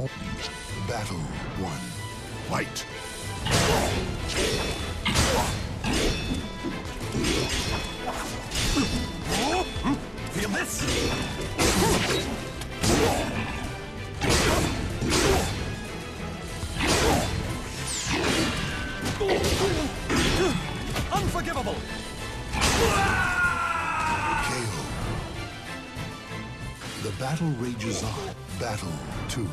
Battle. Battle one. Fight. Feel this? Unforgivable! KO. The battle rages on. Battle two.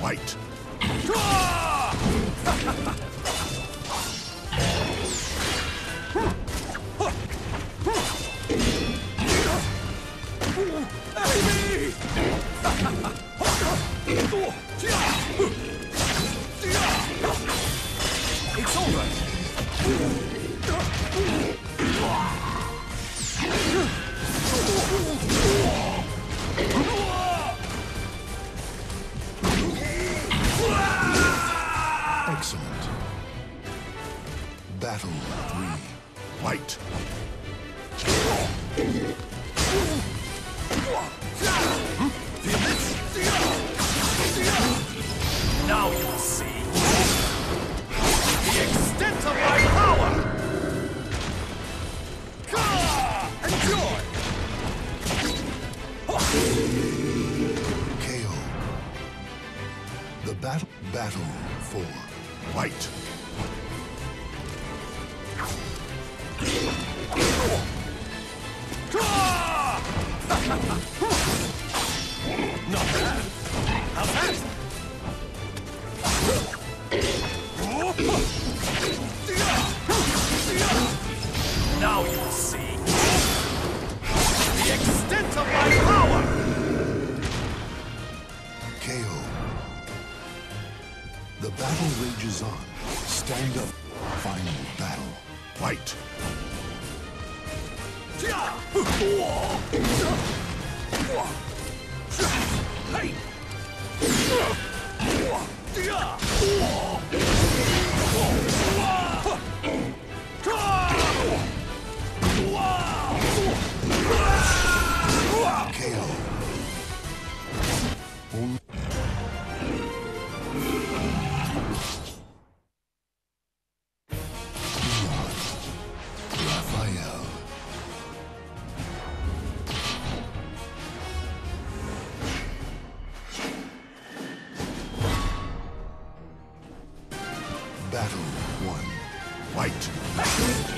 Fight. Battle three. Fight. Now you will see the extent of my power! Enjoy! KO. The battle. Battle four. Fight. Now you will see the extent of my power! KO. The battle rages on. Stand up. Final battle. Fight. Hey! KO. Battle one. Fight.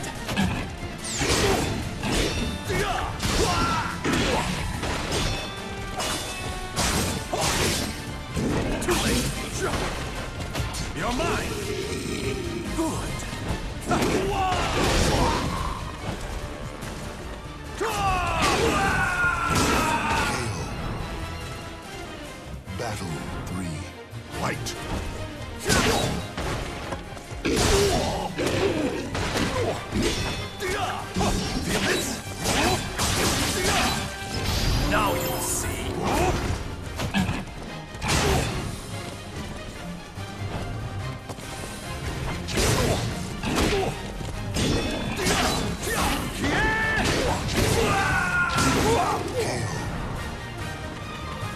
Now you'll see.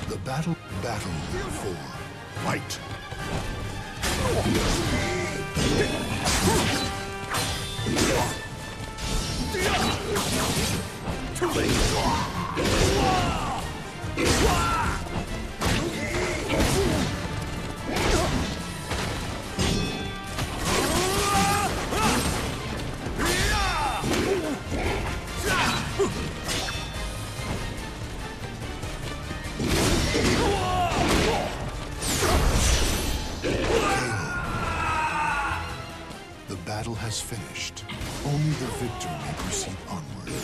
The battle. Battle four. Fight. The battle has finished. Only the victor may proceed onward.